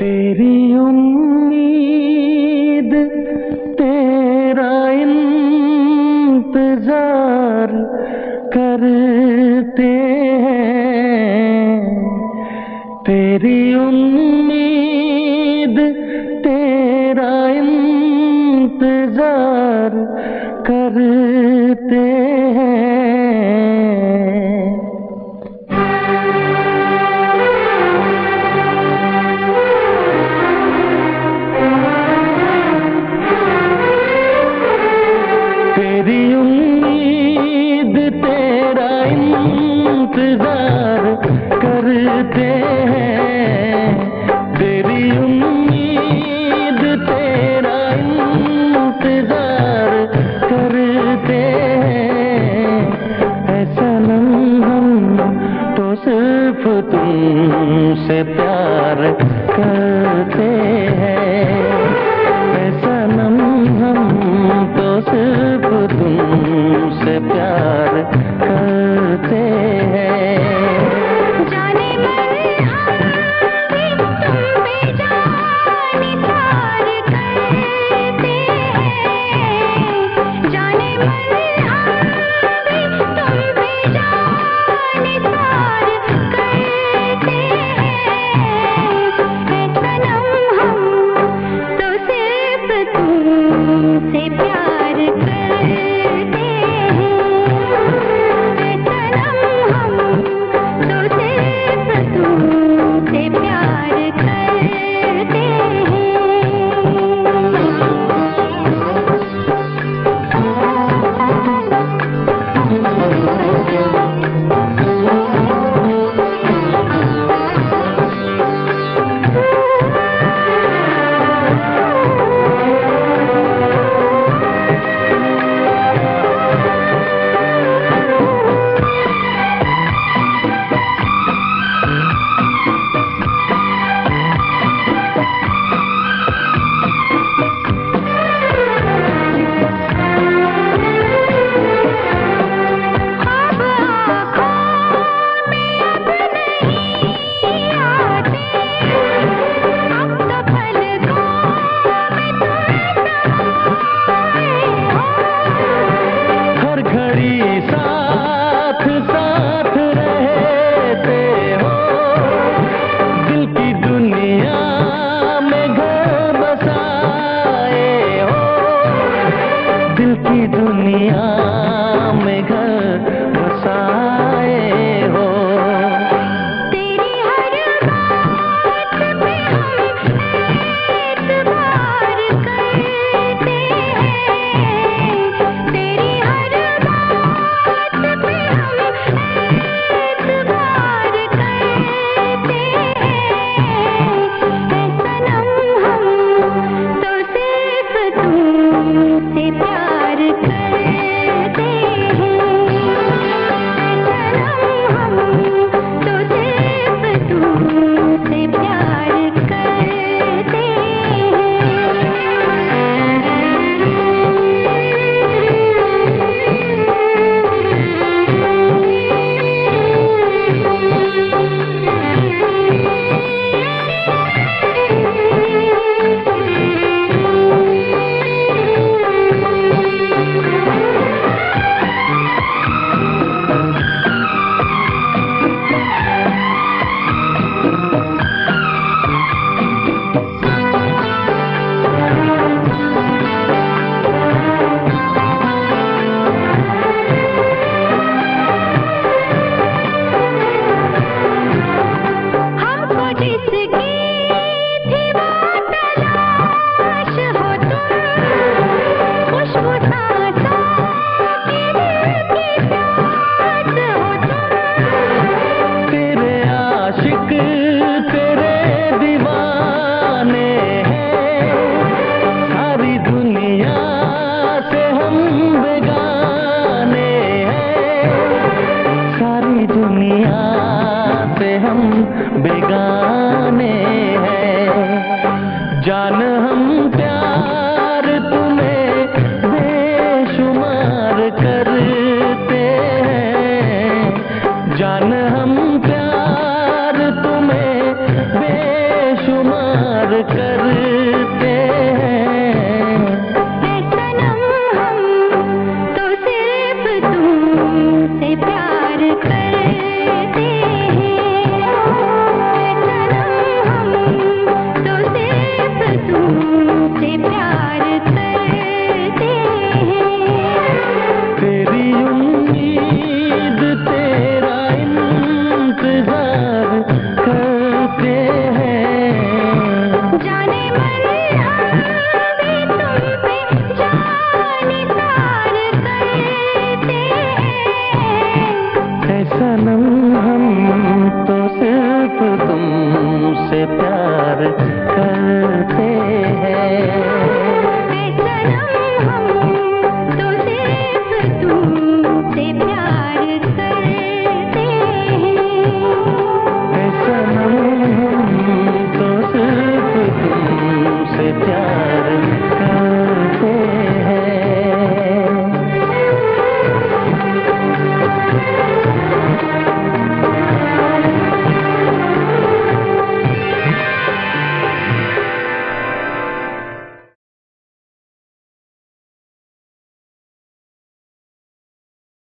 तेरी उम्मीद तेरा इंतज़ार करते हैं। तेरी उम्मीद करते हैं। तेरी उम्मीद, तेरा इंतज़ार करते हैं। ऐसा हम तो सिर्फ़ तुमसे प्यार कर दुनिया प्यार कर